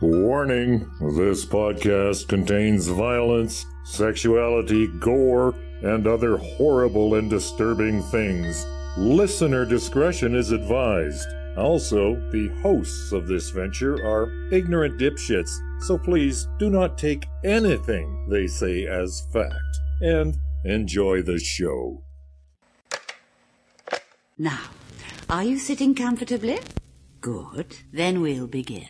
Warning this podcast contains violence, sexuality, gore, and other horrible and disturbing things. Listener discretion is advised. Also, the hosts of this venture are ignorant dipshits, so please do not take anything they say as fact. And enjoy the show. Now, are you sitting comfortably? Good. Then we'll begin.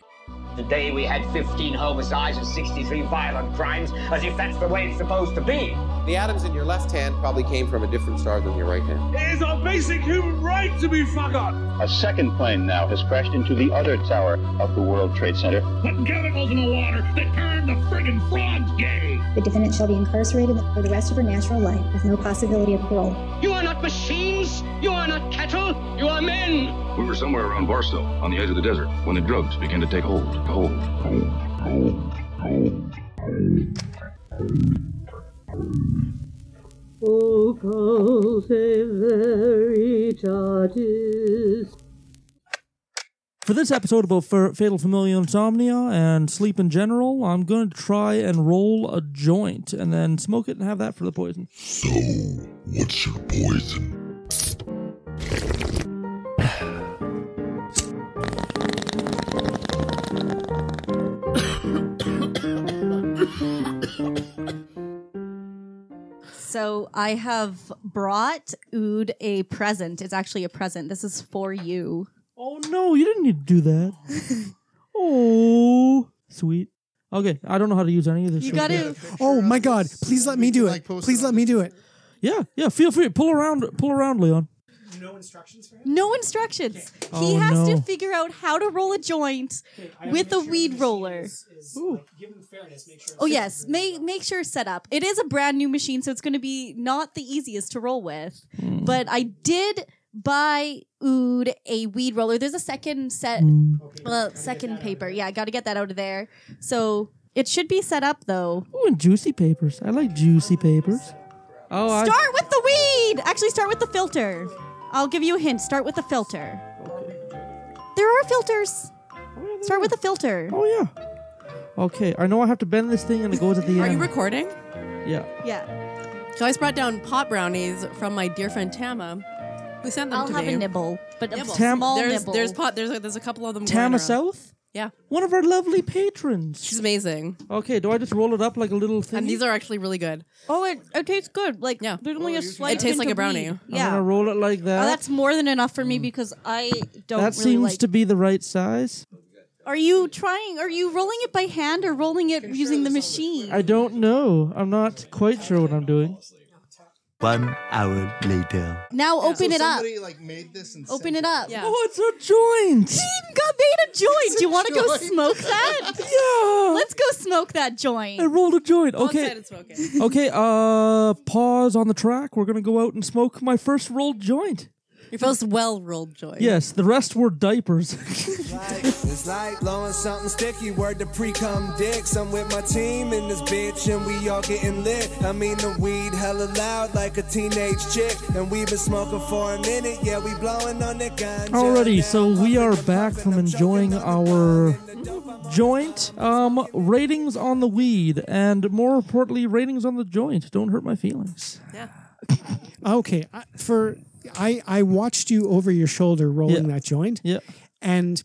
Today we had 15 homicides and 63 violent crimes, as if that's the way it's supposed to be. The atoms in your left hand probably came from a different star than your right hand. It is our basic human right to be fuck up. A second plane now has crashed into the other tower of the World Trade Center. Putting chemicals in the water that turn the friggin' frogs gay. The defendant shall be incarcerated for the rest of her natural life with no possibility of parole. You are not machines. You are not cattle. You are men. We were somewhere around Barstow, on the edge of the desert, when the drugs began to take hold. Hold. Hold. Hold. Hold. Oh, cause a very charges. For this episode about fa- fatal familial insomnia and sleep in general, I'm going to try and roll a joint and then smoke it and have that for the poison. So, what's your poison? So I have brought Ood a present. It's actually a present. This is for you. Oh no, you didn't need to do that. oh, sweet. Okay, I don't know how to use any of this. You shit. gotta. Oh my god, please let me do it. Please let me do it. Yeah, yeah. Feel free. Pull around. Pull around, Leon. No instructions for him? No instructions. He Oh, has no. to figure out how to roll a joint with a weed roller. given fairness, make sure Oh yes, make make sure it's set up. It is a brand new machine, so it's going to be not the easiest to roll with. Hmm. But I did buy Ood a weed roller. There's a second set, Hmm. uh, second paper. Yeah, I got to get that out of there. So it should be set up though. Ooh, and juicy papers. I like juicy papers. Oh, I, Start with the weed. Actually, start with the filter. I'll give you a hint. Start with a filter. There are filters. Oh, Start with a filter. Oh yeah. Okay, I know I have to bend this thing and it goes at the end. Are end. you recording? yeah. Yeah. So I just brought down pot brownies from my dear friend Tama, who sent them I'll to have me. a nibble, but a Nibble. Tam- small there's, nibble. There's pot. There's a, there's a couple of them. going Tama around. South, Yeah, one of our lovely patrons. she's amazing, Okay, do I just roll it up like a little thing? and these are actually really good. Oh, it, it tastes good. Like Yeah. there's only a slight. It tastes like a brownie. weed. I'm Yeah. gonna roll it like that. Oh, that's more than enough for me mm. because I don't that really seems like. to be the right size. Are you trying? Are you rolling it by hand or rolling it using the machine? I don't know. I'm not quite sure what I'm doing. One hour later. now open it up. Somebody like made this and Open it up. Yeah. Oh, it's a joint. Team got made a joint. Do you want to go smoke that? yeah. Let's go smoke that joint. I rolled a joint. Okay. Okay, uh pause on the track. We're gonna go out and smoke my first rolled joint. Your first well rolled joint. Yes, the rest were diapers. It's like blowing something sticky, word to pre-cum dicks. I'm with my team in this bitch and we all getting lit. I mean the weed hella loud like a teenage chick. And we been smoking for a minute, yeah, we blowing on the ganja. Alrighty, so we are back from enjoying our joint. Um, ratings on the weed, and more importantly, ratings on the joint. Don't hurt my feelings. Yeah. Okay, I- for I I watched you over your shoulder rolling Yeah. that joint, Yeah. and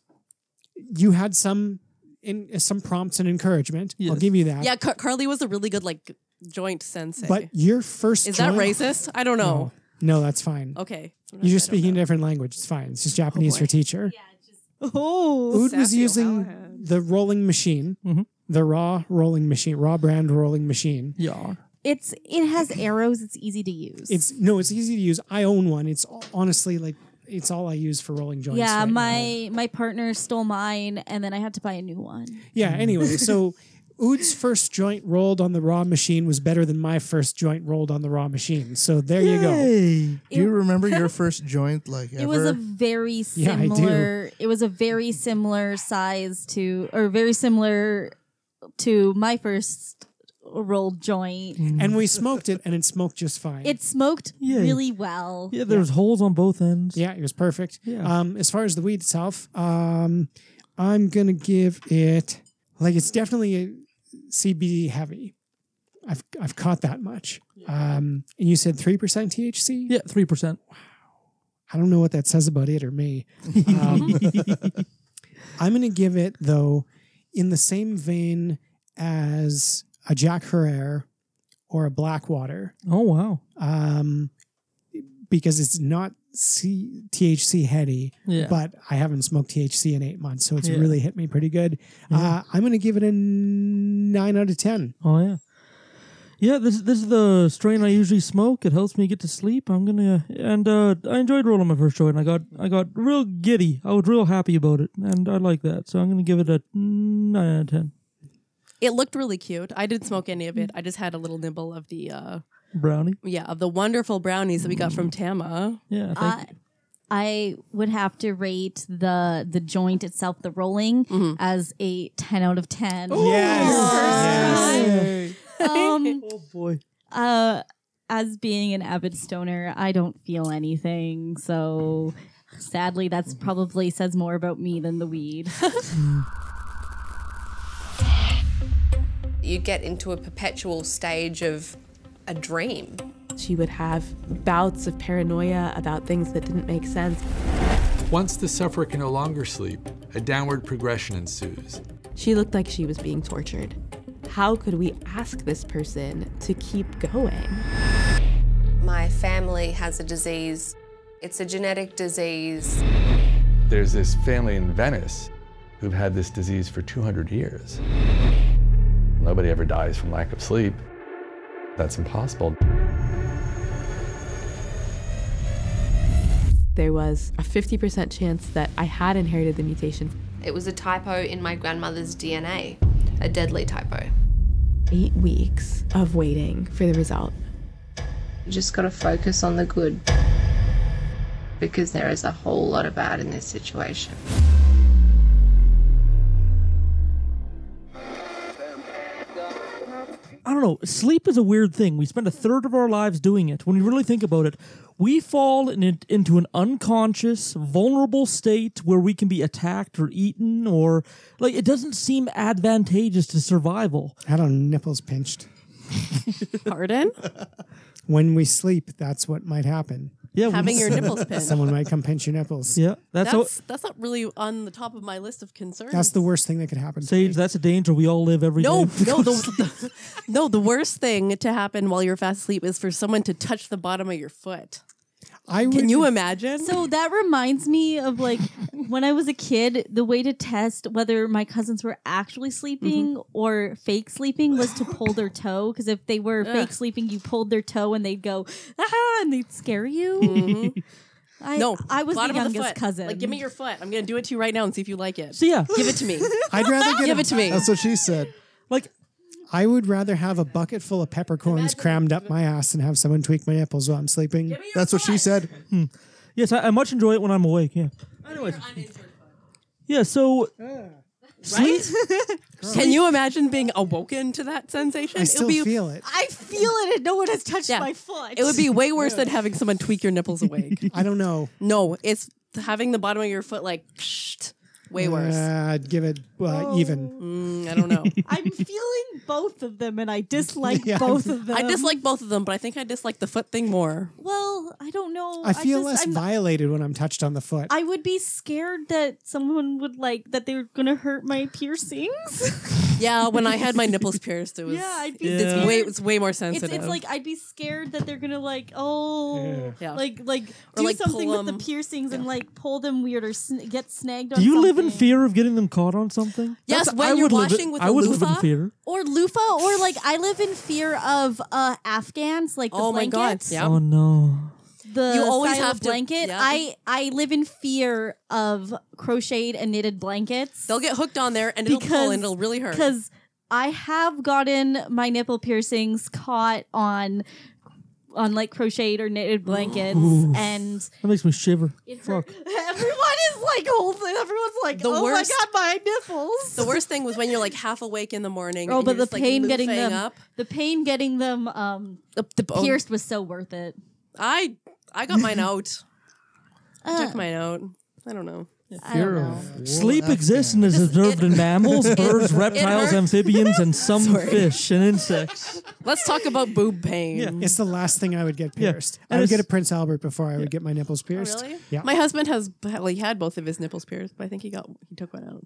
you had some in some prompts and encouragement. I'll give you that. Yeah, Car- Carly was a really good like joint sensei. But your first is that racist? I don't know. No, that's fine. Okay. You're just speaking a different language. It's fine. It's just Japanese boy. for teacher. Yeah, just- Oh, Oud was using O'Hallahan. the rolling machine, Mhm. the raw rolling machine, raw brand rolling machine. Yeah. It's it has arrows. It's easy to use. It's no, it's easy to use. I own one. It's honestly like it's all I use for rolling joints. yeah. right now. my my partner stole mine, and then I had to buy a new one. Yeah. Anyway, so Oud's first joint rolled on the raw machine was better than my first joint rolled on the raw machine. So there you go. Hey, do you remember your first joint? Like ever? It was a very Yeah, I do. similar. it was a very similar size to, or very similar to my first rolled joint. And we smoked it, and it smoked just fine. It smoked Yeah. really well. Yeah, there's holes on both ends. yeah, it was perfect. Yeah. Um, as far as the weed itself, um, I'm gonna give it Like it's definitely a CBD heavy. I've I've caught that much. Um, and you said three percent THC. Yeah, three percent. Wow. I don't know what that says about it or me. Um, I'm going to give it though, in the same vein as a Jack Herer or a Blackwater. Oh wow! Um, because it's not C- THC heady, Yeah. but I haven't smoked THC in eight months, so it's Yeah. really hit me pretty good. Uh, I'm going to give it a nine out of ten. Oh yeah. Yeah, this this is the strain I usually smoke. It helps me get to sleep. I'm gonna and uh, I enjoyed rolling my first joint. I got I got real giddy. I was real happy about it, and I like that. So I'm gonna give it a nine out of ten. It looked really cute. I didn't smoke any of it. I just had a little nibble of the uh Brownie. yeah, of the wonderful brownies that we got from Tama. Yeah, I, I would have to rate the the joint itself, the rolling, as a ten out of ten. Yes. Um, oh boy. uh, as being an avid stoner, I don't feel anything. So sadly, that's probably says more about me than the weed. You get into a perpetual stage of a dream. She would have bouts of paranoia about things that didn't make sense. Once the sufferer can no longer sleep, a downward progression ensues. She looked like she was being tortured. How could we ask this person to keep going? My family has a disease. It's a genetic disease. There's this family in Venice who've had this disease for 200 years. Nobody ever dies from lack of sleep. That's impossible. There was a 50% chance that I had inherited the mutation. It was a typo in my grandmother's DNA, a deadly typo. Eight weeks of waiting for the result. You just got to focus on the good because there is a whole lot of bad in this situation. I don't know. Sleep is a weird thing. We spend a third of our lives doing it. When you really think about it, we fall in into an unconscious, vulnerable state where we can be attacked or eaten, or like it doesn't seem advantageous to survival. I don't know, nipples pinched. Pardon? When we sleep, that's what might happen. Yeah, Having your nipples pinched. Someone might come pinch your nipples. Yeah, That's that's, that's, not really on the top of my list of concerns. That's the worst thing that could happen. Sage. That's a danger we all live every day. no, no, the, the, no. The worst thing to happen while you're fast asleep is for someone to touch the bottom of your foot. I Can you imagine? So that reminds me of like when I was a kid, the way to test whether my cousins were actually sleeping Mm-hmm. or fake sleeping was to pull their toe. Because if they were Ugh. fake sleeping, you pulled their toe and they'd go, ah, and they'd scare you. Mhm. I, no, I was the youngest foot. cousin. Like, give me your foot. I'm gonna do it to you right now and see if you like it. So yeah, give it to me. I'd rather get give a- it to me. That's what she said. Like I would rather have a bucket full of peppercorns crammed up my ass than have someone tweak my nipples while I'm sleeping. That's what she said. Hmm. Yes, I, I much enjoy it when I'm awake. Yeah. Anyways. Yeah. So. Right? Can you imagine being awoken to that sensation? I It would still be, feel it. I feel it, and no one has touched Yeah. my foot. It would be way worse than having someone tweak your nipples awake. I don't know. No, it's having the bottom of your foot like psht, way worse. Uh, I'd give it uh, even. Mm, I don't know. I'm feeling both of them, and I dislike Yeah. both of them. I dislike both of them, but I think I dislike the foot thing more. Well, I don't know. I feel just- less I'm- violated when I'm touched on the foot. I would be scared that someone would like that they're gonna hurt my piercings. Yeah, when I had my nipples pierced, it was yeah, I'd be it's scared. way it's way more sensitive. it's like I'd be scared that they're gonna like oh Yeah. like like Or, do like, something with them. the piercings and like pull them weird or sn- get snagged on. Do you live in fear of getting them caught on something? Yes, That's- when I you're would live washing in- with I a would live in loofah. fear. or loofah or like I live in fear of uh Afghans like the Oh my God, blankets. yeah. Oh no. The You always have of to- blanket. yeah. I I live in fear of crocheted and knitted blankets. They'll get hooked on there and it'll pull and it'll really hurt. Because I have gotten my nipple piercings caught on on like crocheted or knitted blankets, Ooh. and That makes me shiver. Fuck. everyone is like holding. Everyone's like, The "Oh worst- my god, my nipples!" the worst thing was when you're like half awake in the morning. oh, and but the just, like, pain getting them, up. the pain getting them um The, the bone- pierced was so worth it. I I got mine out. I Uh, took mine out. I don't know. I don't know. Sleep exists and is observed in mammals, birds, reptiles, hurts. amphibians, and some Sorry. fish and insects. Let's talk about boob pain. It's the last thing I would get Yeah. pierced. And I would it's- get a Prince Albert before I would get my nipples pierced. Really? Yeah. My husband has well, he had both of his nipples pierced, but I think he got he took one out.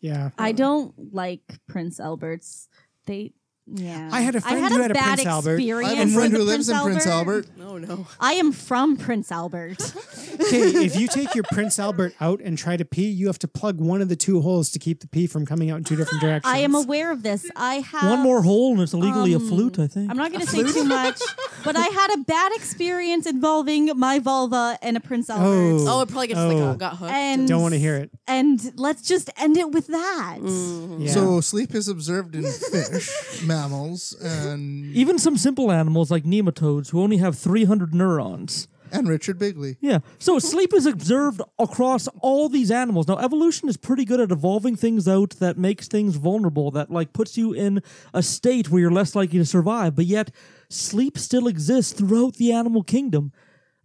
yeah. I don't like Prince Alberts. They yeah. I had a friend had who a had a bad Prince Albert. experience I have a friend who the lives in Prince Albert. No, no. I am from Prince Albert. Okay, if you take your Prince Albert out and try to pee, you have to plug one of the two holes to keep the pee from coming out in two different directions. I am aware of this. I have One more hole and it's illegally um, a flute, I think. I'm not going to say too much, but I had a bad experience involving my vulva and a Prince Albert. Oh. Oh, it probably just like got, got hooked. And Don't want to hear it. And let's just end it with that. Mm-hmm. Yeah. So sleep is observed in fish, mammals, and Even some simple animals like nematodes who only have 300 neurons. and Richard Bigley. Yeah. So sleep is observed across all these animals. Now evolution is pretty good at evolving things out that makes things vulnerable, that like puts you in a state where you're less likely to survive, but yet sleep still exists throughout the animal kingdom.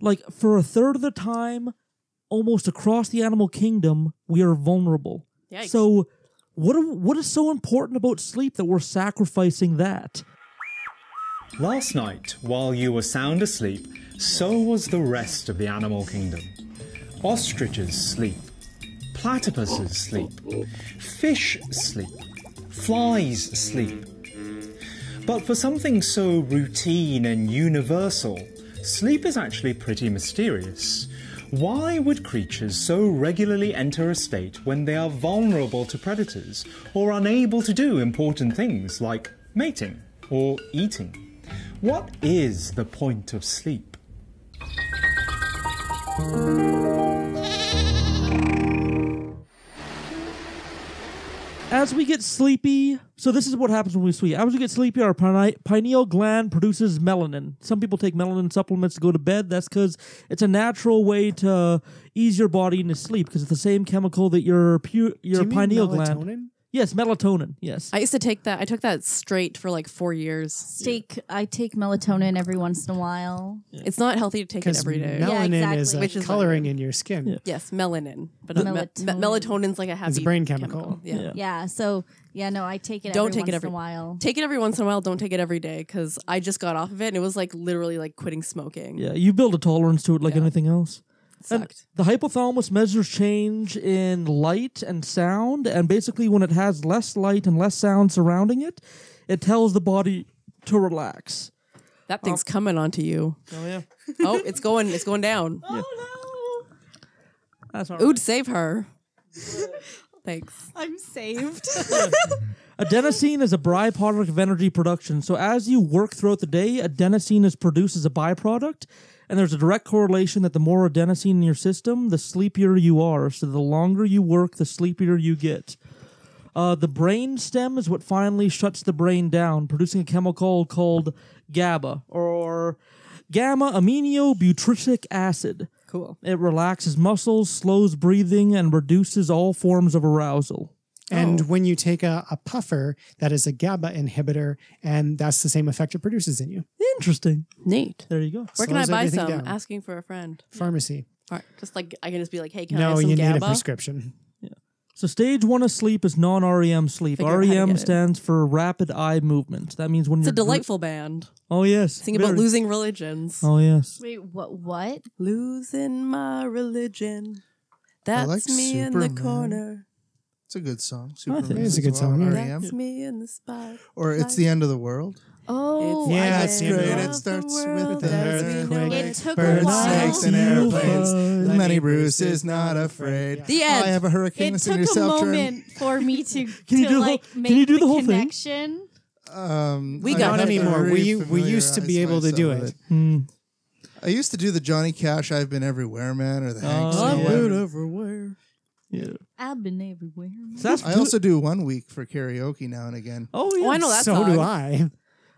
Like for a third of the time, almost across the animal kingdom, we are vulnerable. Yikes. So what what is so important about sleep that we're sacrificing that? Last night, while you were sound asleep, so was the rest of the animal kingdom. Ostriches sleep, platypuses sleep, fish sleep, flies sleep. But for something so routine and universal, sleep is actually pretty mysterious. Why would creatures so regularly enter a state when they are vulnerable to predators or unable to do important things like mating or eating? What is the point of sleep? As we get sleepy, so this is what happens when we sleep. As we get sleepy, our pineal gland produces melanin. Some people take melanin supplements to go to bed. That's because it's a natural way to ease your body into sleep because it's the same chemical that your pu- your you mean pineal melatonin? gland. Yes, melatonin. Yes. I used to take that. I took that straight for like four years. Take I take melatonin every once in a while. It's not healthy to take it Because every day. melanin is a Which is coloring in your skin. Yes, melanin, but me- Melatonin. me- melatonin's like a happy It's a brain chemical. Yeah. Yeah. So yeah, no, I take it. Don't every take it once every in a while. Take it every once in a while. Don't take it every day because I just got off of it and it was like literally like quitting smoking. Yeah, you build a tolerance to it like anything else. And the hypothalamus measures change in light and sound, and basically, when it has less light and less sound surrounding it, it tells the body to relax. That thing's um, coming onto you. Oh yeah. oh, it's going. It's going down. Oh no. That's all Ood, save her. Thanks. I'm saved. Adenosine is a byproduct of energy production. So as you work throughout the day, adenosine is produced as a byproduct, and there's a direct correlation that the more adenosine in your system, the sleepier you are. So the longer you work, the sleepier you get. Uh, the brain stem is what finally shuts the brain down, producing a chemical called GABA or gamma aminobutyric acid. Cool. It relaxes muscles, slows breathing, and reduces all forms of arousal. And Oh. when you take a, a puffer, that is a GABA inhibitor, and that's the same effect it produces in you. Interesting. Neat. There you go. Where can I Slows buy some? down. Asking for a friend. Pharmacy. All right, just like I can just be like, hey, can I No, have some you GABA? need a prescription. So stage one of sleep is non-REM sleep. Figure out how to REM get it. stands for rapid eye movement. That means when It's you're a delightful band. Oh yes. Sing about losing religions. Oh yes. Wait, what? What? Losing my religion. That's like me in the corner. It's a good song. think Superman it is a as good well, song, yeah. R.E.M.. That's me in the spot. Or it's the end of the world. Oh, Yeah, I it's great. It starts with the the earthquake. It took a Birds, while. snakes, and airplanes. Lenny Bruce is not afraid. The end. I have a hurricane. It Listen took to a yourself, Trim. moment for me to, Can you to do the like whole- make can you do the whole thing? connection. Um, We got have Not to anymore. We, we used to be able to do it. with Hmm. I used to do the Johnny Cash "I've Been Everywhere" man or the Hank Oh, song. yeah. everywhere. Yeah. I've been everywhere. So that's I also do one week for karaoke now and again. Oh yeah. Oh, I know that so song. do I.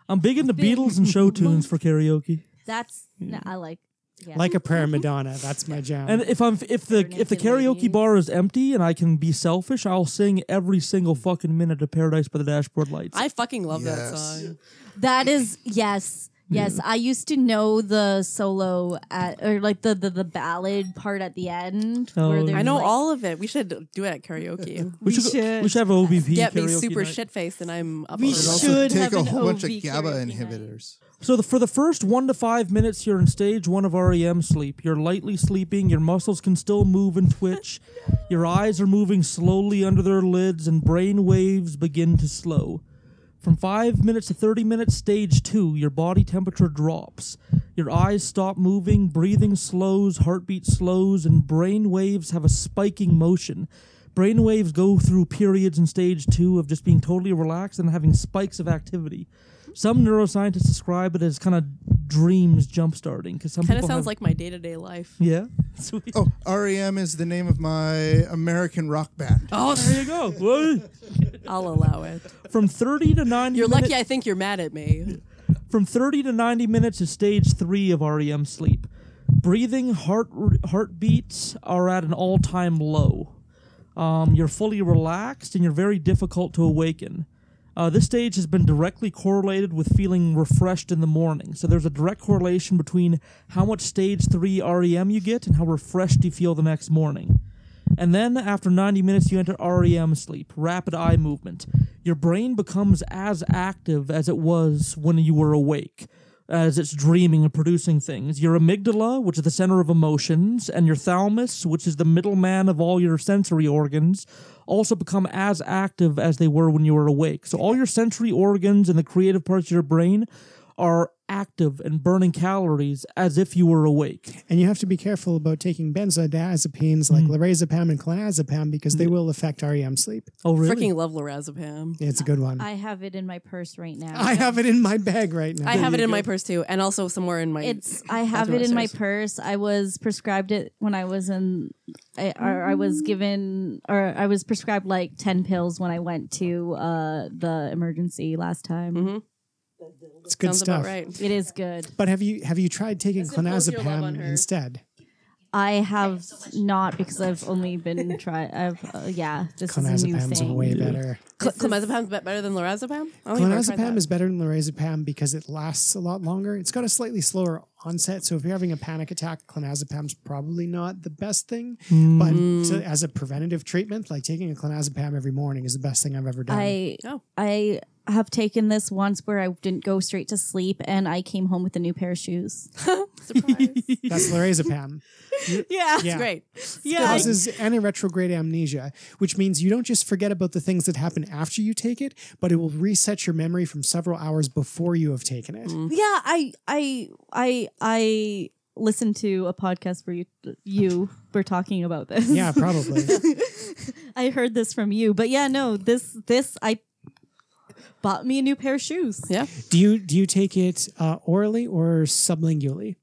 I'm big into Beatles and show tunes for karaoke. That's no, I like. Yeah. Like a prayer Madonna. That's my jam. And if I'm if the if the Naked karaoke ladies. bar is empty and I can be selfish, I'll sing every single fucking minute of Paradise by the Dashboard Lights. I fucking love that Yes. song. that is yes. Yes, I used to know the solo at or like the the, the ballad part at the end. Oh, where there's I know like- all of it. We should do it at karaoke. We should go- we should have OBP Get me karaoke super night. shit faced, and I'm up. We for it. should Take have a an whole bunch of OB GABA karaoke night. inhibitors. So the, for the first one to five minutes, you're in stage one of REM sleep. You're lightly sleeping. Your muscles can still move and twitch. Your eyes are moving slowly under their lids, and brain waves begin to slow. From five minutes to 30 minutes, stage two, your body temperature drops. Your eyes stop moving, breathing slows, heartbeat slows, and brain waves have a spiking motion. Brain waves go through periods in stage two of just being totally relaxed and having spikes of activity. Some neuroscientists describe it as kind of dreams jump starting because some Kind of people sounds have- like my day to day life. yeah. Sweet. Oh, REM is the name of my American rock band. Oh, there you go. What? I'll allow it. From 30 to 90 You're minutes- lucky I think you're mad at me. From 30 to 90 minutes is stage three of REM sleep. Breathing, heart heartbeats are at an all time low. Um, you're fully relaxed and you're very difficult to awaken. Uh, this stage has been directly correlated with feeling refreshed in the morning. So there's a direct correlation between how much stage 3 REM you get and how refreshed you feel the next morning. And then after 90 minutes, you enter REM sleep, rapid eye movement. Your brain becomes as active as it was when you were awake, as it's dreaming and producing things. Your amygdala, which is the center of emotions, and your thalamus, which is the middleman of all your sensory organs, also become as active as they were when you were awake. So all your sensory organs and the creative parts of your brain are active and burning calories as if you were awake. And you have to be careful about taking benzodiazepines like Hmm. lorazepam and clonazepam because they will affect REM sleep. Oh, really? Freaking love lorazepam. Yeah, it's a good one. I have it in my purse right now. I have it in my bag right now. I have it in my purse too, and also somewhere in my. It's I have it in my purse. I was prescribed it when I was in, I, or I was given, or I was prescribed like ten pills when I went to uh, the emergency last time. Mm-hmm. It's good Sounds stuff. about right. It is good. But have you have you tried taking Let's impose your love on clonazepam her. instead? I have not because I've only been try. I've uh, yeah. This is a new Clonazepam's thing. way better. Cl- clomazepam's be- better than lorazepam. I don't think I've ever tried Clonazepam that. is better than lorazepam because it lasts a lot longer. It's got a slightly slower onset, so if you're having a panic attack, clonazepam's probably not the best thing. Mm. But to, as a preventative treatment, like taking a clonazepam every morning is the best thing I've ever done. I Oh. I have taken this once where I didn't go straight to sleep and I came home with a new pair of shoes. Surprise. That's lorazepam. yeah, Yeah. great. Yeah. causes anti-retrograde amnesia, which means you don't just forget about the things that happen after you take it, but it will reset your memory from several hours before you have taken it. Mm-hmm. Yeah, I I I I listened to a podcast where you you were talking about this. Yeah, probably. I heard this from you, but yeah, no, this this I bought me a new pair of shoes. Yeah. Do you do you take it uh, orally or sublingually?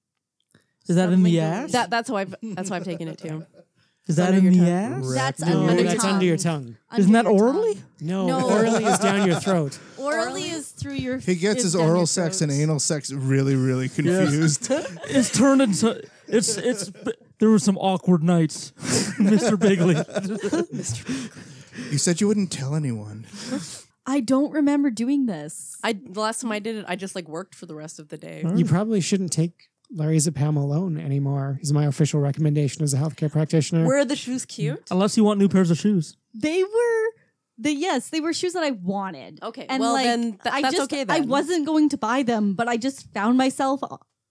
Is that in the ass? That, that's how I've that's how I've taken it too. Is that in your the tongue. ass? That's no, under that's tongue. under your tongue. Isn't that orally? No, No. orally is down your throat. Orally is through your. He gets his oral sex and anal sex really, really confused. it's turned into it's it's there were some awkward nights, Mr. Bigley. you said you wouldn't tell anyone. I don't remember doing this. I the last time I did it, I just like worked for the rest of the day. Hmm. You probably shouldn't take Larry lorazepam alone anymore. Is my official recommendation as a healthcare practitioner. Were the shoes cute? Unless you want new pairs of shoes. They were the yes, they were shoes that I wanted. Okay, and well, like then th- I just okay I wasn't going to buy them, but I just found myself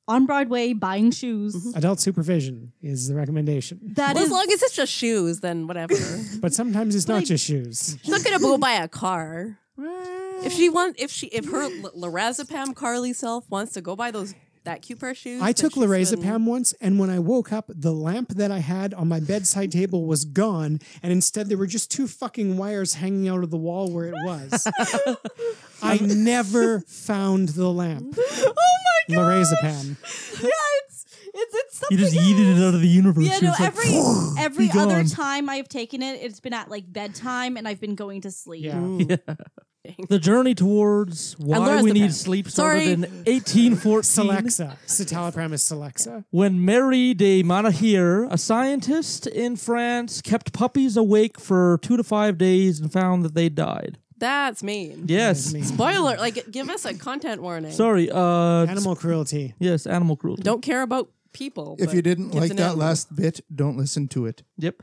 on Broadway buying shoes. Mm-hmm. Adult supervision is the recommendation. That well, is as long as it's just shoes, then whatever. But sometimes it's not just shoes. She's not gonna go buy a car. If she want, if she, if her l- lorazepam Carly self wants to go buy those that cute pair of shoes, I that took she's lorazepam been- once, and when I woke up, the lamp that I had on my bedside table was gone, and instead there were just two fucking wires hanging out of the wall where it was. I never found the lamp. Oh my god! Lorazepam. yeah, it's it's it's something. You just yeeted it out of the universe. Yeah, You're no. just like, Every every other gone. time I've taken it, it's been at like bedtime, and I've been going to sleep. Yeah. The journey towards why we lorazepam. need sleep started Sorry. in 1814. Celexa. Citalopram is Celexa. When Mary de Monahir, a scientist in France, kept puppies awake for two to five days and found that they died. That's mean. Yes. Spoiler, like give us a content warning. Sorry. Uh, Animal cruelty. Yes, animal cruelty. Don't care about people. If you didn't like that last bit, don't listen to it. Yep.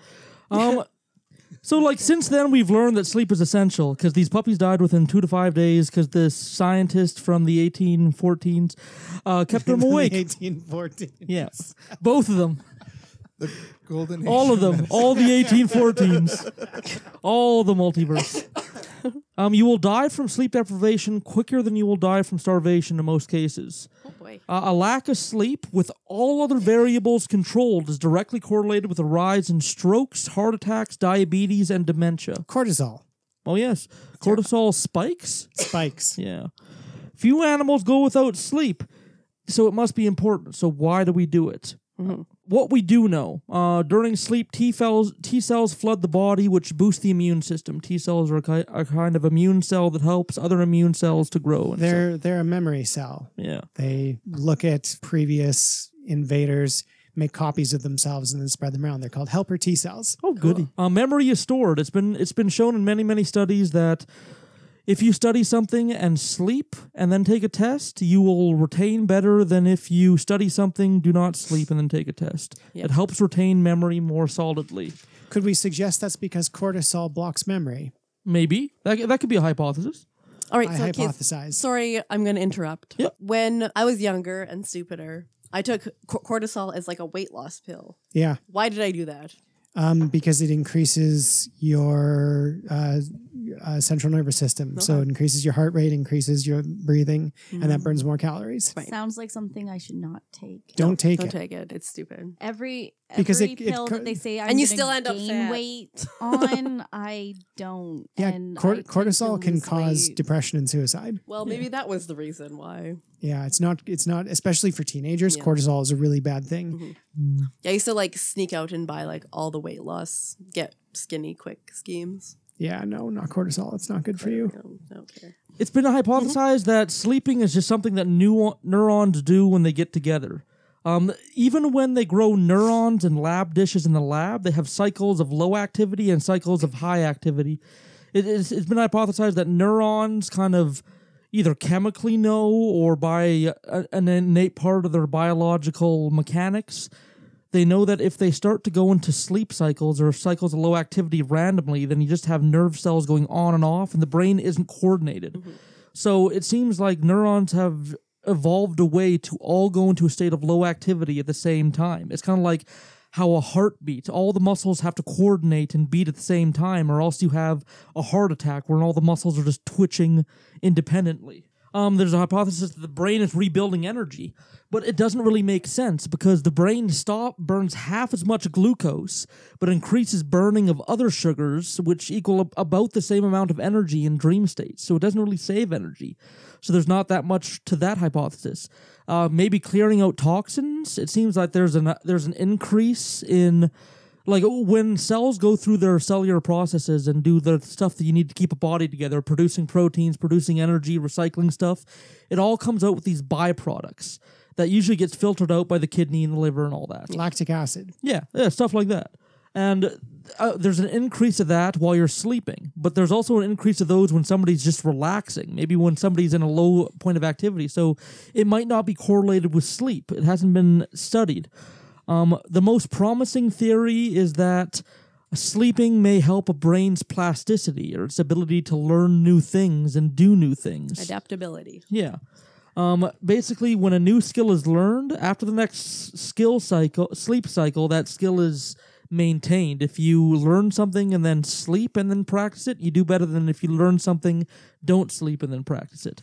Um, so like since then we've learned that sleep is essential because these puppies died within two to five days because this scientist from the 1814s uh, kept them awake. 1814. Yes, both of them. The golden. All of age them, all the 1814s, all the multiverse. Um, you will die from sleep deprivation quicker than you will die from starvation in most cases. Oh boy. Uh, a lack of sleep, with all other variables controlled, is directly correlated with a rise in strokes, heart attacks, diabetes, and dementia. Cortisol. Oh yes, cortisol spikes. Spikes. Yeah. Few animals go without sleep, so it must be important. So why do we do it? What we do know, uh, during sleep, T cells T cells flood the body, which boosts the immune system. T cells are a, ki- a kind of immune cell that helps other immune cells to grow. And They're they're a memory cell. yeah. They look at previous invaders, make copies of themselves, and then spread them around. They're called helper T cells. Oh, goody. Uh, memory is stored. It's been it's been shown in many many studies that if you study something and sleep and then take a test, you will retain better than if you study something, do not sleep, and then take a test. Yep. It helps retain memory more solidly. Could we suggest that's because cortisol blocks memory? Maybe that that could be a hypothesis. All right, I so Keith, hypothesize. sorry, I'm going to interrupt. Yep. When I was younger and stupider, I took cor- cortisol as like a weight loss pill. Yeah. Why did I do that? Um, because it increases your uh, uh, central nervous system. So it increases your heart rate, increases your breathing, and that Mhm. burns more calories. Right. Sounds like something I should not take. Don't take Don't it. take it. It's stupid. Every Because every it- it pill co- that they say I'm And you still end up gain fat. weight on, I don't. Yeah, and cor- I cortisol can cause weight. depression and suicide. Well, maybe that was the reason why. Yeah, it's not. It's not, especially for teenagers. Yeah. Cortisol is a really bad thing. Yeah, I used to like sneak out and buy like all the weight loss, get skinny quick schemes. Yeah, no, not cortisol. It's not good for you. I don't care. It's been hypothesized that sleeping is just something that new neurons do when they get together. Um, even when they grow neurons in lab dishes in the lab, they have cycles of low activity and cycles of high activity. It, it's, it's been hypothesized that neurons kind of either chemically know or by a, an innate part of their biological mechanics, they know that if they start to go into sleep cycles or cycles of low activity randomly, then you just have nerve cells going on and off, and the brain isn't coordinated. Mm-hmm. So it seems like neurons have evolved a way to all go into a state of low activity at the same time. It's kind of like how a heart beats. All the muscles have to coordinate and beat at the same time, or else you have a heart attack where all the muscles are just twitching independently. Um, there's a hypothesis that the brain is rebuilding energy, but it doesn't really make sense because the brain stop burns half as much glucose, but increases burning of other sugars, which equal ab- about the same amount of energy in dream states. So it doesn't really save energy. So there's not that much to that hypothesis. Uh, maybe clearing out toxins. It seems like there's an there's an increase in like when cells go through their cellular processes and do the stuff that you need to keep a body together, producing proteins, producing energy, recycling stuff, it all comes out with these byproducts that usually gets filtered out by the kidney and the liver and all that. Lactic acid. Yeah, yeah, stuff like that. And uh, there's an increase of that while you're sleeping, but there's also an increase of those when somebody's just relaxing, maybe when somebody's in a low point of activity. So it might not be correlated with sleep. It hasn't been studied. Um, the most promising theory is that sleeping may help a brain's plasticity or its ability to learn new things and do new things. Adaptability. Yeah. Um, basically, when a new skill is learned, after the next skill cycle, sleep cycle, that skill is maintained. If you learn something and then sleep and then practice it, you do better than if you learn something, don't sleep and then practice it.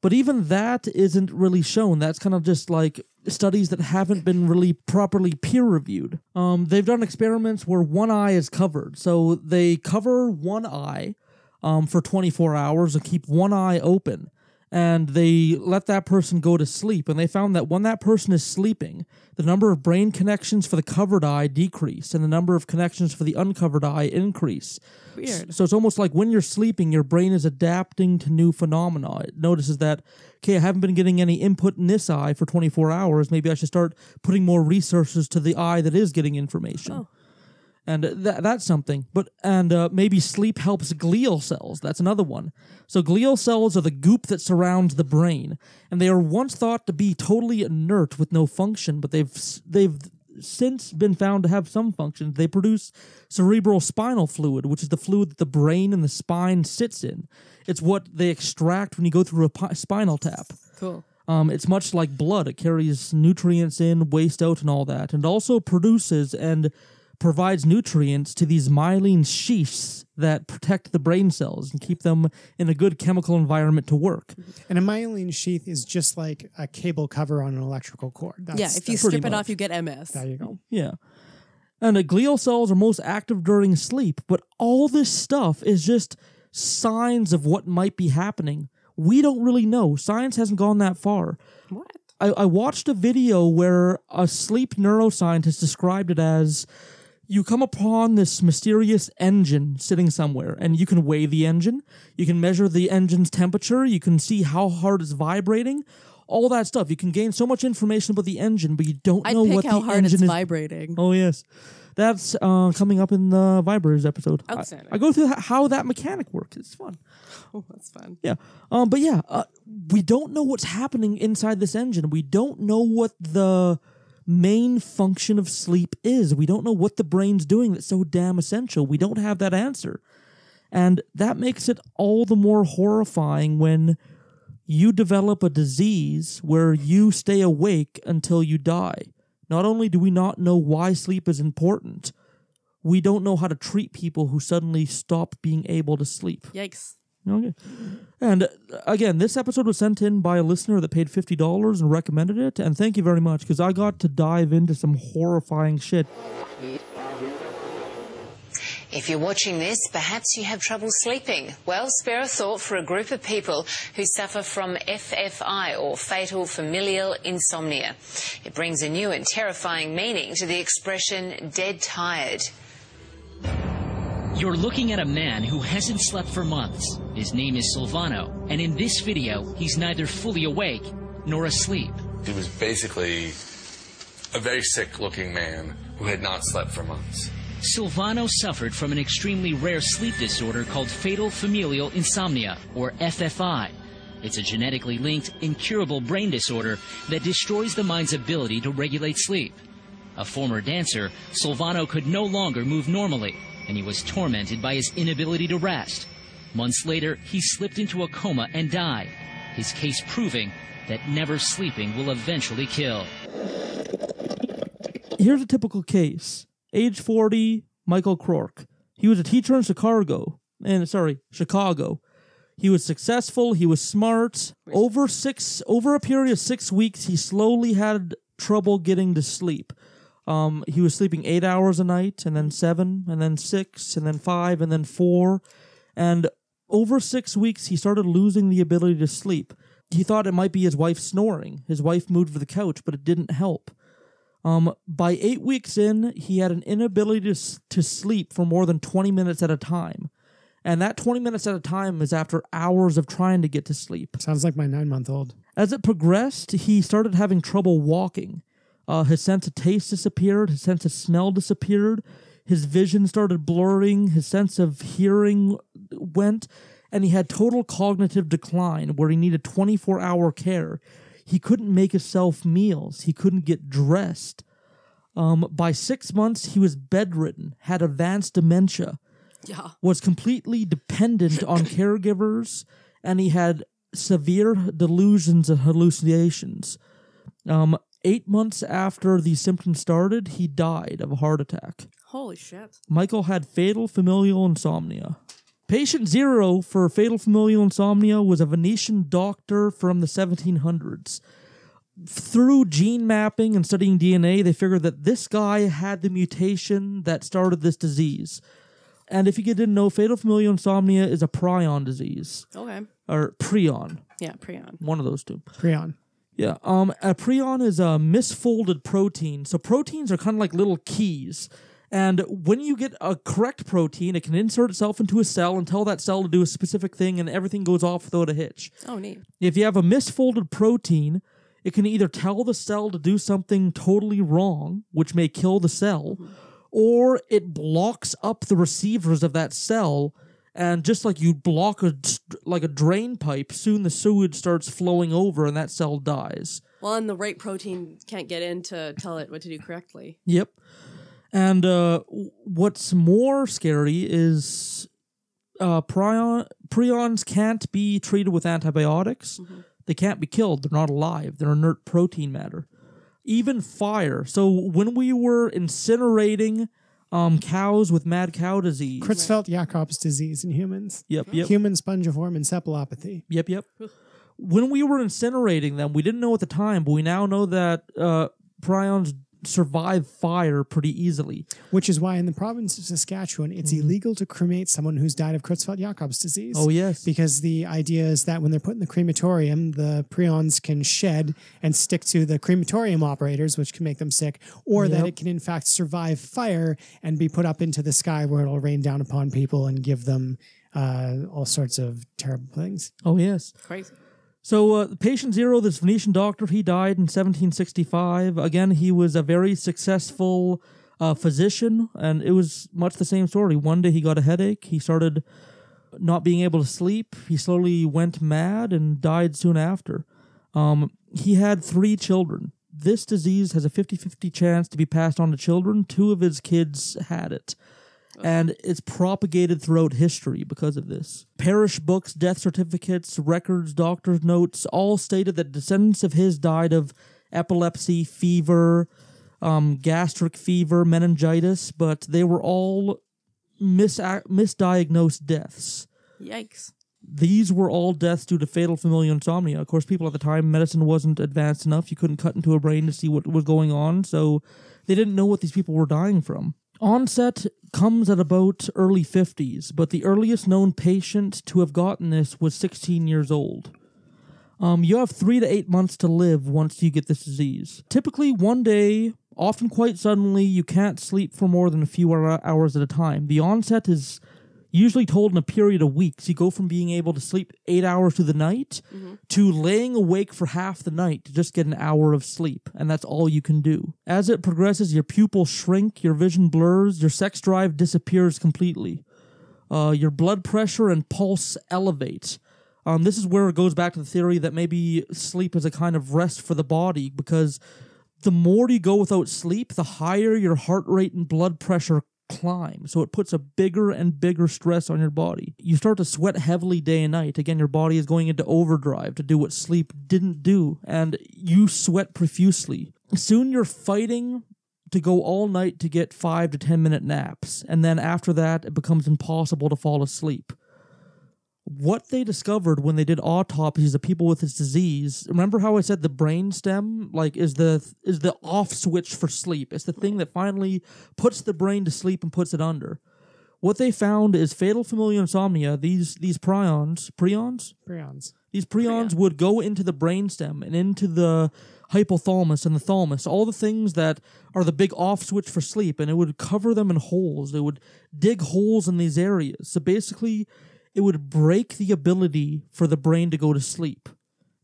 But even that isn't really shown. That's kind of just like studies that haven't been really properly peer reviewed. Um, they've done experiments where one eye is covered. So they cover one eye um, for 24 hours and keep one eye open. And they let that person go to sleep. And they found that when that person is sleeping, the number of brain connections for the covered eye decrease and the number of connections for the uncovered eye increase. Weird. So it's almost like when you're sleeping, your brain is adapting to new phenomena. It notices that, okay, I haven't been getting any input in this eye for 24 hours. Maybe I should start putting more resources to the eye that is getting information. and tha- that's something. But and uh, maybe sleep helps glial cells. That's another one. So glial cells are the goop that surrounds the brain, and they are once thought to be totally inert with no function, but they've s- they've since been found to have some functions. They produce cerebral spinal fluid, which is the fluid that the brain and the spine sits in. It's what they extract when you go through a pi- spinal tap. Cool. Um, it's much like blood. It carries nutrients in, waste out, and all that. And also produces and provides nutrients to these myelin sheaths that protect the brain cells and keep them in a good chemical environment to work. And a myelin sheath is just like a cable cover on an electrical cord. That's, yeah, if you that's strip pretty it much- off, you get MS. There you go. Yeah. And the glial cells are most active during sleep, but all this stuff is just signs of what might be happening. We don't really know. Science hasn't gone that far. What? I, I watched a video where a sleep neuroscientist described it as you come upon this mysterious engine sitting somewhere, and you can weigh the engine, you can measure the engine's temperature, you can see how hard it's vibrating, all that stuff. You can gain so much information about the engine, but you don't I'd know pick what how the hard engine it's is. vibrating. Oh yes, that's uh, coming up in the vibrators episode. I- Outstanding. I, go through h- how that mechanic works. It's fun. Oh, that's fun. Yeah. Um. But yeah, uh, we don't know what's happening inside this engine. We don't know what the main function of sleep is. We don't know what the brain's doing that's so damn essential. We don't have that answer. And that makes it all the more horrifying when you develop a disease where you stay awake until you die. Not only do we not know why sleep is important, we don't know how to treat people who suddenly stop being able to sleep. Yikes. Okay. And uh, again, this episode was sent in by a listener that paid $50 and recommended it. And thank you very much because I got to dive into some horrifying shit. If you're watching this, perhaps you have trouble sleeping. Well, spare a thought for a group of people who suffer from FFI or fatal familial insomnia. It brings a new and terrifying meaning to the expression dead tired. You're looking at a man who hasn't slept for months. His name is Silvano, and in this video, he's neither fully awake nor asleep. He was basically a very sick looking man who had not slept for months. Silvano suffered from an extremely rare sleep disorder called fatal familial insomnia, or FFI. It's a genetically linked, incurable brain disorder that destroys the mind's ability to regulate sleep. A former dancer, Silvano could no longer move normally, and he was tormented by his inability to rest. Months later, he slipped into a coma and died, his case proving that never sleeping will eventually kill. Here's a typical case. Age 40, Michael Corke. He was a teacher in Chicago. And sorry, Chicago. He was successful, he was smart. Over six over a period of six weeks, he slowly had trouble getting to sleep. Um, he was sleeping eight hours a night, and then seven, and then six, and then five, and then four. And over six weeks, he started losing the ability to sleep. He thought it might be his wife snoring. His wife moved to the couch, but it didn't help. Um, by eight weeks in, he had an inability to, to sleep for more than 20 minutes at a time. And that 20 minutes at a time is after hours of trying to get to sleep. Sounds like my nine month old. As it progressed, he started having trouble walking. Uh, his sense of taste disappeared, his sense of smell disappeared, his vision started blurring, his sense of hearing went, and he had total cognitive decline where he needed 24 hour care. He couldn't make himself meals, he couldn't get dressed. Um, by six months, he was bedridden, had advanced dementia, Yeah. was completely dependent on caregivers, and he had severe delusions and hallucinations. Um, eight months after the symptoms started, he died of a heart attack. Holy shit. Michael had fatal familial insomnia. Patient zero for fatal familial insomnia was a Venetian doctor from the 1700s. Through gene mapping and studying DNA, they figured that this guy had the mutation that started this disease. And if you didn't know, fatal familial insomnia is a prion disease. Okay. Or prion. Yeah, prion. One of those two. Prion. Yeah. Um, a prion is a misfolded protein. So proteins are kind of like little keys. And when you get a correct protein, it can insert itself into a cell and tell that cell to do a specific thing, and everything goes off without a hitch. Oh, neat. If you have a misfolded protein, it can either tell the cell to do something totally wrong, which may kill the cell, or it blocks up the receivers of that cell. And just like you block a like a drain pipe, soon the sewage starts flowing over, and that cell dies. Well, and the right protein can't get in to tell it what to do correctly. Yep. And uh, what's more scary is uh, prion prions can't be treated with antibiotics. They can't be killed. They're not alive. They're inert protein matter. Even fire. So when we were incinerating um, cows with mad cow disease, Creutzfeldt-Jakob's disease in humans. Yep, yep. Human spongiform encephalopathy. Yep, yep. When we were incinerating them, we didn't know at the time, but we now know that uh, prions survive fire pretty easily. Which is why in the province of Saskatchewan, it's illegal to cremate someone who's died of Creutzfeldt-Jakob's disease. Oh, yes. Because the idea is that when they're put in the crematorium, the prions can shed and stick to the crematorium operators, which can make them sick, or that it can in fact survive fire and be put up into the sky where it'll rain down upon people and give them uh, all sorts of terrible things. Oh, yes. Crazy. So, uh, patient zero, this Venetian doctor, he died in 1765. Again, he was a very successful uh, physician, and it was much the same story. One day he got a headache. He started not being able to sleep. He slowly went mad and died soon after. Um, he had three children. This disease has a 50 50 chance to be passed on to children. Two of his kids had it and it's propagated throughout history because of this. Parish books, death certificates, records, doctor's notes all stated that descendants of his died of epilepsy, fever, um, gastric fever, meningitis, but they were all mis- misdiagnosed deaths. Yikes. These were all deaths due to fatal familial insomnia. Of course, people at the time, medicine wasn't advanced enough. You couldn't cut into a brain to see what was going on, so they didn't know what these people were dying from. Onset comes at about early 50s, but the earliest known patient to have gotten this was 16 years old. Um, you have three to eight months to live once you get this disease. Typically, one day, often quite suddenly, you can't sleep for more than a few hour- hours at a time. The onset is usually told in a period of weeks. You go from being able to sleep eight hours through the night to laying awake for half the night to just get an hour of sleep, and that's all you can do. As it progresses, your pupils shrink, your vision blurs, your sex drive disappears completely. Uh, your blood pressure and pulse elevate. Um, this is where it goes back to the theory that maybe sleep is a kind of rest for the body because the more you go without sleep, the higher your heart rate and blood pressure climb. So it puts a bigger and bigger stress on your body. You start to sweat heavily day and night. Again, your body is going into overdrive to do what sleep didn't do, and you sweat profusely. Soon you're fighting to go all night to get five to ten minute naps, and then after that, it becomes impossible to fall asleep what they discovered when they did autopsies of people with this disease remember how i said the brain stem like is the is the off switch for sleep it's the thing that finally puts the brain to sleep and puts it under what they found is fatal familial insomnia these these prions prions Prions. these prions would go into the brainstem and into the hypothalamus and the thalamus, all the things that are the big off switch for sleep, and it would cover them in holes. It would dig holes in these areas. So basically, it would break the ability for the brain to go to sleep.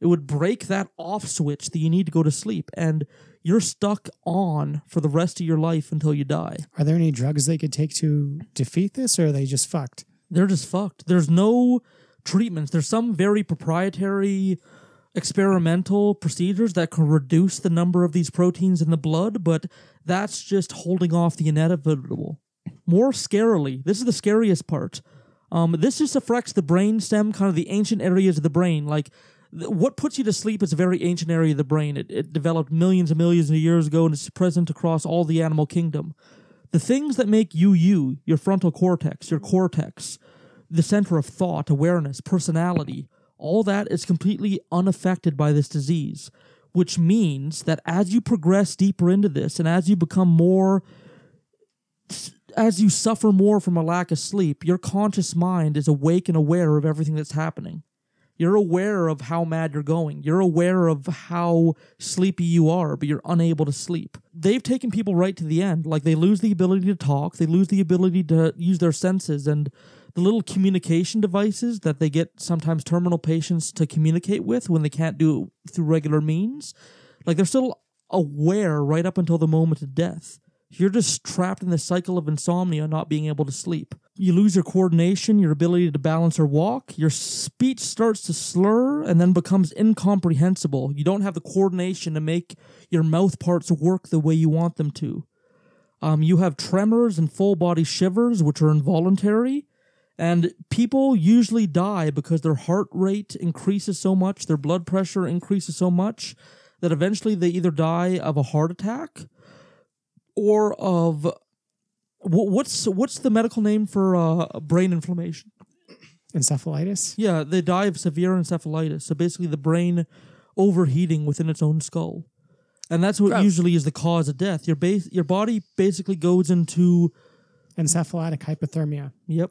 It would break that off switch that you need to go to sleep, and you're stuck on for the rest of your life until you die. Are there any drugs they could take to defeat this, or are they just fucked? they're just fucked. There's no treatments. There's some very proprietary experimental procedures that can reduce the number of these proteins in the blood, but that's just holding off the inevitable. More scarily, this is the scariest part. Um, this just affects the brain stem, kind of the ancient areas of the brain. Like, th- what puts you to sleep is a very ancient area of the brain. It, it developed millions and millions of years ago and it's present across all the animal kingdom. The things that make you you, your frontal cortex, your cortex, the center of thought, awareness, personality, all that is completely unaffected by this disease, which means that as you progress deeper into this and as you become more as you suffer more from a lack of sleep, your conscious mind is awake and aware of everything that's happening. You're aware of how mad you're going. You're aware of how sleepy you are, but you're unable to sleep. They've taken people right to the end. Like they lose the ability to talk, they lose the ability to use their senses, and the little communication devices that they get sometimes terminal patients to communicate with when they can't do it through regular means. Like they're still aware right up until the moment of death. You're just trapped in the cycle of insomnia, not being able to sleep. You lose your coordination, your ability to balance or walk. Your speech starts to slur and then becomes incomprehensible. You don't have the coordination to make your mouth parts work the way you want them to. Um, you have tremors and full body shivers, which are involuntary. And people usually die because their heart rate increases so much, their blood pressure increases so much, that eventually they either die of a heart attack or of what's what's the medical name for uh, brain inflammation? Encephalitis. Yeah, they die of severe encephalitis. So basically, the brain overheating within its own skull, and that's what Gross. usually is the cause of death. Your base, your body basically goes into encephalitic hypothermia. Yep.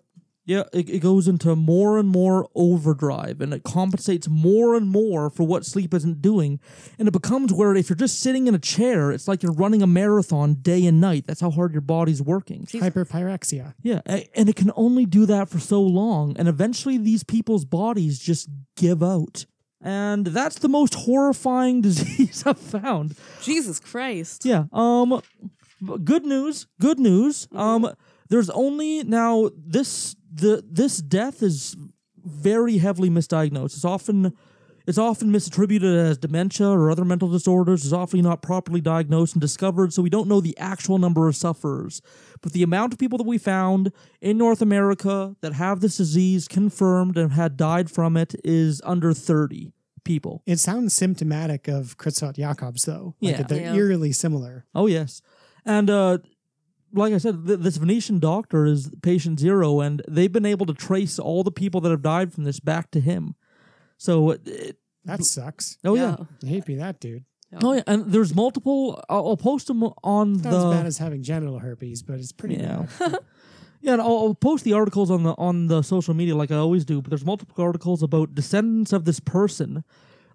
Yeah, it, it goes into more and more overdrive and it compensates more and more for what sleep isn't doing. And it becomes where if you're just sitting in a chair, it's like you're running a marathon day and night. That's how hard your body's working. Hyperpyrexia. Yeah, and it can only do that for so long. And eventually these people's bodies just give out. And that's the most horrifying disease I've found. Jesus Christ. Yeah. Um good news. Good news. Um there's only now this the this death is very heavily misdiagnosed. It's often it's often misattributed as dementia or other mental disorders. It's often not properly diagnosed and discovered, so we don't know the actual number of sufferers. But the amount of people that we found in North America that have this disease confirmed and had died from it is under 30 people. It sounds symptomatic of Creutzfeldt-Jakobs, though. Like Yeah. they're Yeah. eerily similar. Oh yes, and uh, like I said, th- this Venetian doctor is patient zero, and they've been able to trace all the people that have died from this back to him. So it, it- That sucks. Oh, yeah. I hate to be that dude. oh yeah, and there's multiple. I'll, I'll post them on Not the. as bad as having genital herpes, but it's pretty Yeah. bad. Yeah, and I'll, I'll post the articles on the on the social media like I always do. But there's multiple articles about descendants of this person,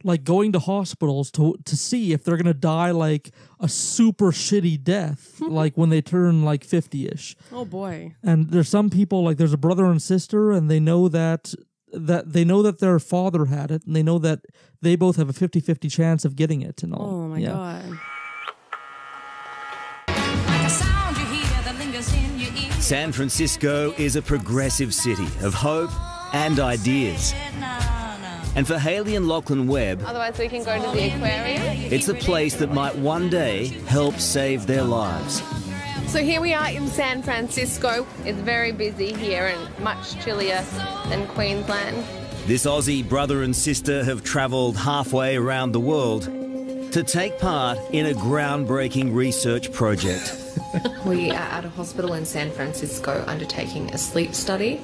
like going to hospitals to to see if they're gonna die like a super shitty death, hmm. like when they turn like fifty ish. Oh boy. And there's some people like there's a brother and sister, and they know that that they know that their father had it, and they know that they both have a 50-50 chance of getting it, and all. Oh my Yeah. god. San Francisco is a progressive city of hope and ideas. And for Hayley and Lachlan Webb, Otherwise, we can go to the aquarium. it's a place that might one day help save their lives. So here we are in San Francisco. It's very busy here and much chillier than Queensland. This Aussie brother and sister have travelled halfway around the world to take part in a groundbreaking research project. We are at a hospital in San Francisco undertaking a sleep study.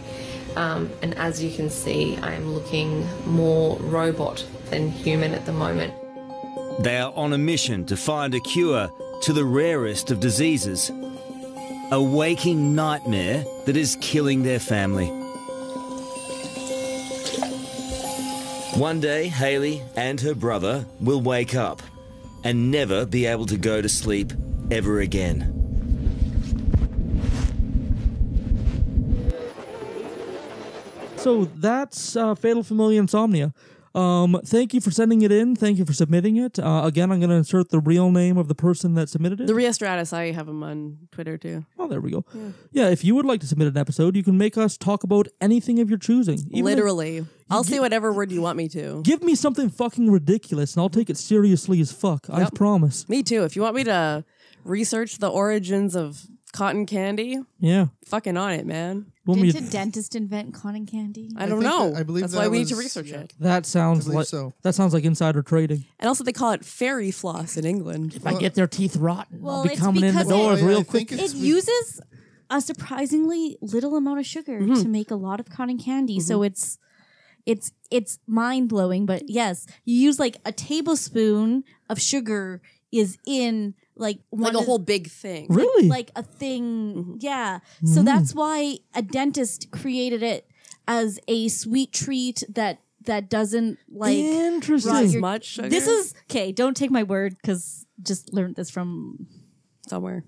Um, and as you can see, I am looking more robot than human at the moment. They are on a mission to find a cure to the rarest of diseases a waking nightmare that is killing their family. One day, Hayley and her brother will wake up and never be able to go to sleep ever again. So that's uh, Fatal Familial Insomnia. Um, thank you for sending it in. Thank you for submitting it. Uh, again, I'm going to insert the real name of the person that submitted it. The Ria Stratus, I have him on Twitter too. Oh, there we go. Yeah. Yeah, if you would like to submit an episode, you can make us talk about anything of your choosing. Even if- Literally. I'll say whatever word you want me to. Give me something fucking ridiculous, and I'll take it seriously as fuck. I Yep. promise. Me too. If you want me to research the origins of cotton candy, Yeah. fucking on it, man. Want me Didn't a dentist invent cotton candy? I don't think know. that- I believe That's that why we need to was- research yeah. it. That sounds believe like so. that sounds like insider trading. And also, they call it fairy floss in England. If I get their teeth rotten, Well, I'll be it's coming in the because doors it- real quick. It uses a surprisingly little amount of sugar Mm-hmm. to make a lot of cotton candy. So it's it's it's mind blowing. But yes, you use like a tablespoon of sugar is in like Like one a of- whole big thing. Really? like a thing. Yeah. So Mm. that's why a dentist created it as a sweet treat that that doesn't like Interesting. rot As your- much sugar? This is okay. Don't take my word because just learned this from Somewhere.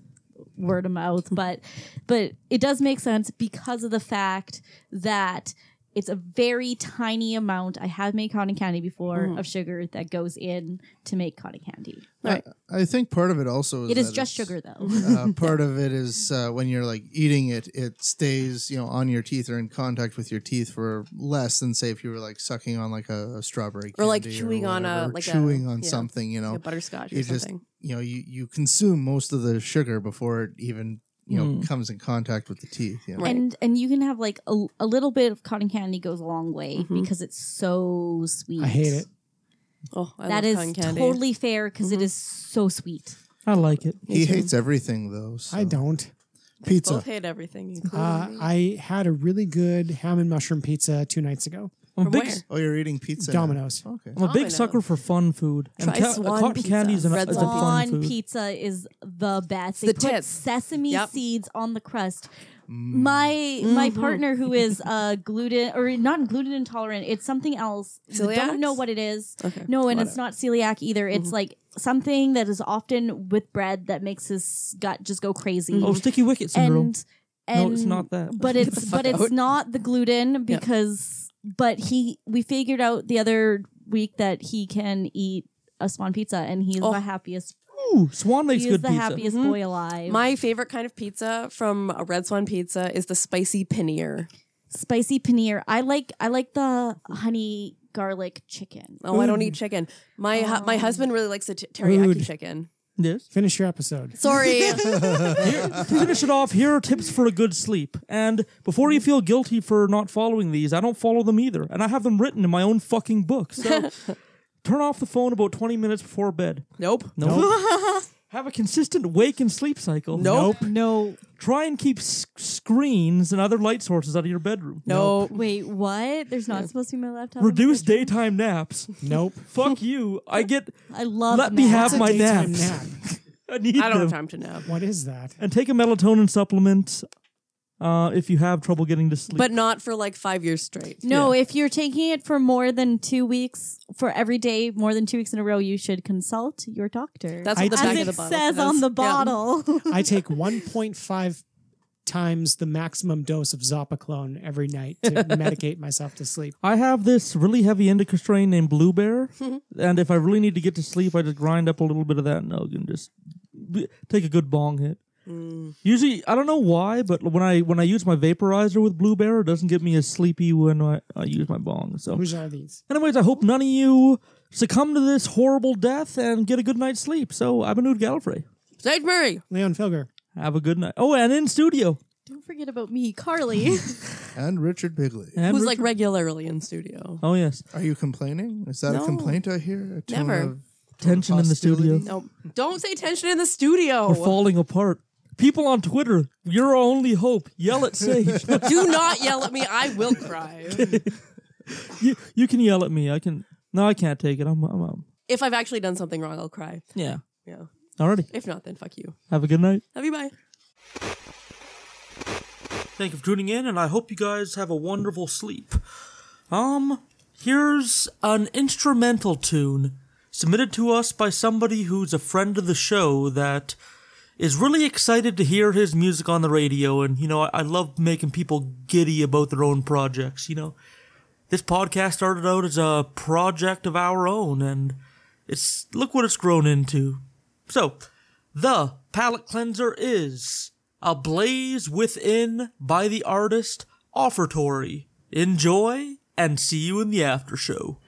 word of mouth, but but it does make sense because of the fact that it's a very tiny amount. I have made cotton candy before Mhm. of sugar that goes in to make cotton candy. I, I think part of it also is It is that just sugar, though. uh, part of it is uh, when you're like eating it, it stays you know on your teeth or in contact with your teeth for less than say if you were like sucking on like a, a strawberry Or, like, candy chewing on a- whatever, like a- chewing on yeah, something. You like know, a butterscotch or You just something. you know you you consume most of the sugar before it even you know Mm. comes in contact with the teeth. You know? And and you can have like a, a little bit of cotton candy goes a long way Mm-hmm. because it's so sweet. I hate it. Oh, I That love is cotton candy. totally fair because it is so sweet. I like it. he hates everything though. I don't. Pizza. Both hate everything. including Uh, me. I had a really good ham and mushroom pizza two nights ago. I'm a big, Oh, you're eating pizza. now. Domino's. Okay. I'm a big sucker for fun food. And Try ca- Swan cotton pizza. candy is, an, Red is a Swan fun food. pizza is the best. the They put tits. sesame Yep. seeds on the crust. Mm. My my Mhm. partner who is uh gluten or not gluten intolerant, it's something else. I Celiac? Don't know what it is. Okay. No, and it's not celiac either. It's Mhm. like something that is often with bread that makes his gut just go crazy. Oh, sticky wicket syndrome. And and no, it's not that. but it's but fuck it's not the gluten because but he we figured out the other week that he can eat a swan pizza and he's Oh. the happiest Ooh, Swan makes he good is the pizza. happiest Mhm. boy alive. My favorite kind of pizza from a Red Swan Pizza is the spicy paneer. spicy paneer. I like I like the honey garlic chicken. Oh, I don't eat chicken. My hu- my husband really likes the t- teriyaki Rude. chicken. Yes. Finish your episode. Sorry. Here- to finish it off, here are tips for a good sleep. And before you feel guilty for not following these, I don't follow them either. And I have them written in my own fucking book. So turn off the phone about 20 minutes before bed. nope. Nope. have a consistent wake and sleep cycle. Nope. No. Try and keep s- screens and other light sources out of your bedroom. No. Wait, what? There's not supposed to be my laptop. in the Reduce bedroom? daytime naps. Nope. Fuck you. I get. I love Let me naps. have my Daytime naps. nap. I need I don't have time to nap. What is that? And take a melatonin supplement uh, if you have trouble getting to sleep. But not for like five years straight. No, if you're taking it for more than two weeks, for every day, more than two weeks in a row, you should consult your doctor. That's I what the As back it of the bottle says on the Yeah. bottle. I take 1.5 times the maximum dose of Zopiclone every night to medicate myself to sleep. I have this really heavy indica strain named Blue Bear, and if I really need to get to sleep, I just grind up a little bit of that nug and just b- take a good bong hit. Usually, I don't know why, but when I when I use my vaporizer with Blue Bear, it doesn't get me as sleepy when I, I use my bong. So, Whose are these? anyways, I hope none of you succumb to this horrible death and get a good night's sleep. So, I've been Ood Gallifrey. Sage Murray. Leon Filger. Have a good night. Oh, and in studio, Don't forget about me, Carly. And Richard Bigley. And Who's Richard- like regularly in studio. oh yes, Are you complaining? Is that No. a complaint I hear? Never. of tension in the studio. hostility? No, don't say tension in the studio. We're falling apart. People on Twitter, you're our only hope. Yell at Sage. Do not yell at me. I will cry. you, you can yell at me. I can. No, I can't take it. I'm. I'm, um if I've actually done something wrong, I'll cry. yeah. Yeah. Alrighty. If not, then fuck you. Have a good night. Love you. Bye. Thank you for tuning in, and I hope you guys have a wonderful sleep. Um, here's an instrumental tune submitted to us by somebody who's a friend of the show that is really excited to hear his music on the radio, and you know, I, I love making people giddy about their own projects. You know, this podcast started out as a project of our own, and it's look what it's grown into. So, the palette cleanser is Ablaze Within by the artist Offertory. Enjoy and see you in the after show.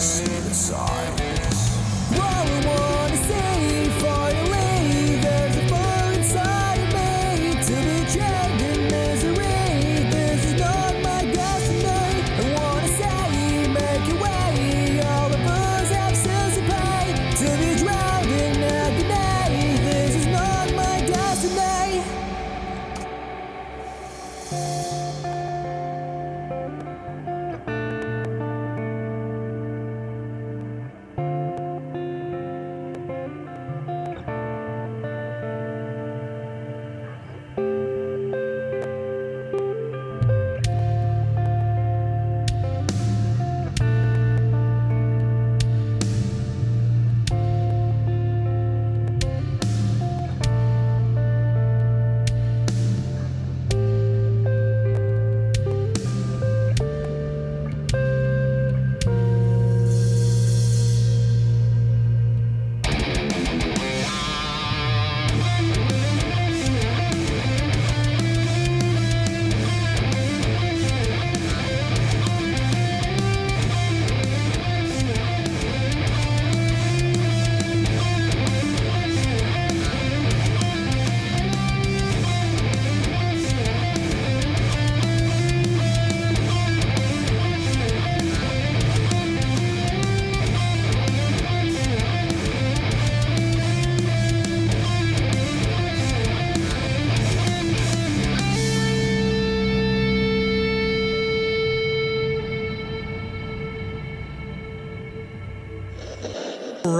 See the signs. All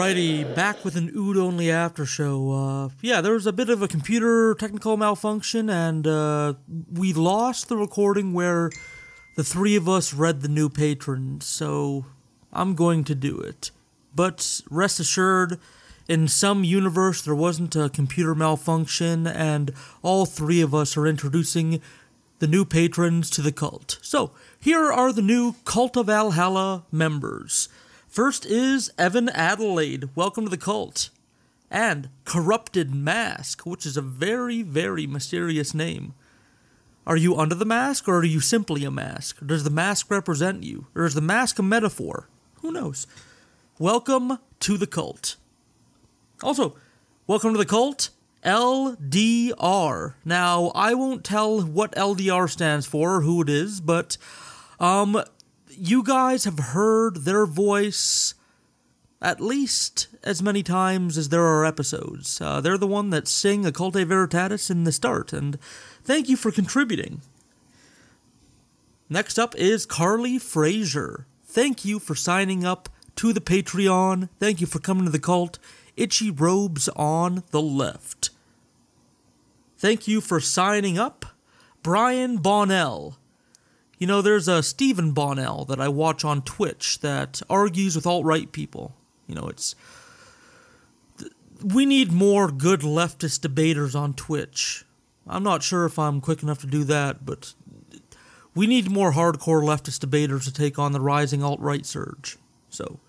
Alrighty, back with an Ood only after show. Uh, yeah, there was a bit of a computer technical malfunction, and uh, we lost the recording where the three of us read the new patrons. So I'm going to do it. But rest assured, in some universe there wasn't a computer malfunction, and all three of us are introducing the new patrons to the cult. So here are the new Cult of Valhalla members. First is Evan Adelaide. Welcome to the cult. And Corrupted Mask, which is a very, very mysterious name. Are you under the mask or are you simply a mask? Does the mask represent you? Or is the mask a metaphor? Who knows? Welcome to the cult. Also, welcome to the cult, LDR. Now, I won't tell what LDR stands for or who it is, but um you guys have heard their voice at least as many times as there are episodes. Uh, they're the one that sing Occultae Veritatis in the start, and thank you for contributing. Next up is Carly Fraser. Thank you for signing up to the Patreon. Thank you for coming to the cult. Itchy robes on the left. Thank you for signing up, Brian Bonnell. You know, there's a Steven Bonnell that I watch on Twitch that argues with alt right people. You know, it's. We need more good leftist debaters on Twitch. I'm not sure if I'm quick enough to do that, but we need more hardcore leftist debaters to take on the rising alt right surge. So,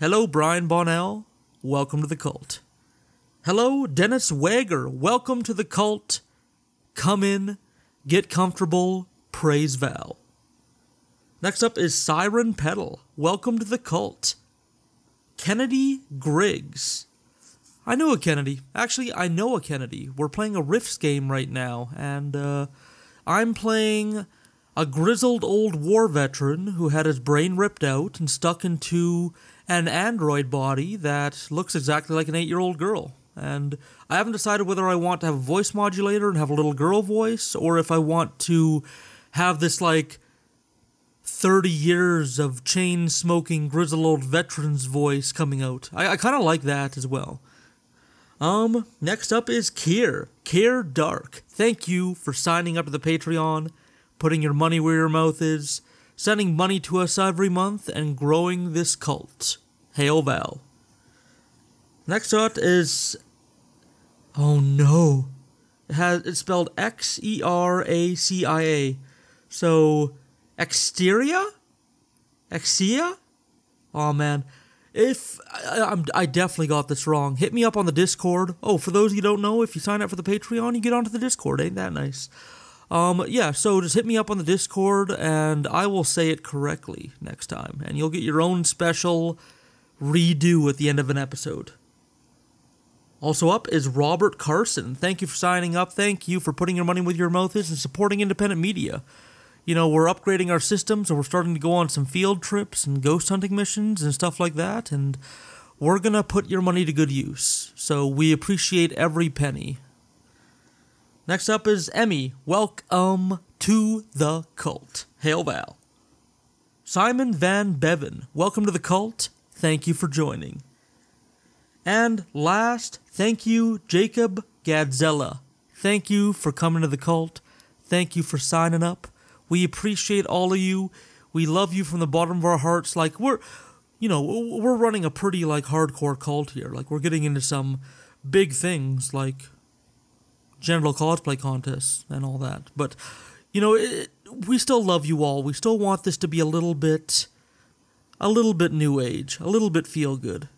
hello, Brian Bonnell. Welcome to the cult. Hello, Dennis Wager. Welcome to the cult. Come in Get comfortable. Praise Val. Next up is Siren Pedal. Welcome to the cult. Kennedy Griggs. I know a Kennedy. Actually, I know a Kennedy. We're playing a Rifts game right now, and uh, I'm playing a grizzled old war veteran who had his brain ripped out and stuck into an android body that looks exactly like an eight year old girl. And I haven't decided whether I want to have a voice modulator and have a little girl voice, or if I want to have this like 30 years of chain smoking grizzled old veteran's voice coming out. I, I kind of like that as well. Um, next up is Kier. Kier Dark. Thank you for signing up to the Patreon, putting your money where your mouth is, sending money to us every month, and growing this cult. Hail Val. Next up is. Oh no. It has it's spelled X E R A C I A. So Exteria? Exia? Oh man. If I, I definitely got this wrong, hit me up on the Discord. Oh, for those you don't know, if you sign up for the Patreon, you get onto the Discord. Ain't that nice? Um, yeah, so just hit me up on the Discord and I will say it correctly next time. And you'll get your own special redo at the end of an episode. Also up is Robert Carson. Thank you for signing up. Thank you for putting your money where your mouth is and supporting independent media. You know, we're upgrading our systems and we're starting to go on some field trips and ghost hunting missions and stuff like that. And we're to put your money to good use. So we appreciate every penny. Next up is Emmy. Welcome to the cult. Hail Val. Simon Van Bevan. Welcome to the cult. Thank you for joining. And last, thank you, Jacob Gadzella. Thank you for coming to the cult. Thank you for signing up. We appreciate all of you. We love you from the bottom of our hearts. Like we're, you know, we're running a pretty like hardcore cult here. Like we're getting into some big things like general cosplay contests and all that. But you know, it, we still love you all. We still want this to be a little bit, a little bit new age, a little bit feel good.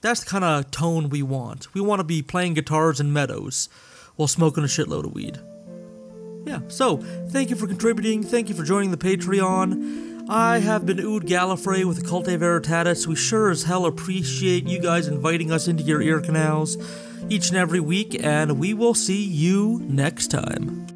That's the kind of tone we want. We want to be playing guitars in meadows while smoking a shitload of weed. Yeah, so thank you for contributing. Thank you for joining the Patreon. I have been Ood Gallifrey with the Occultae Veritatis. We sure as hell appreciate you guys inviting us into your ear canals each and every week, and we will see you next time.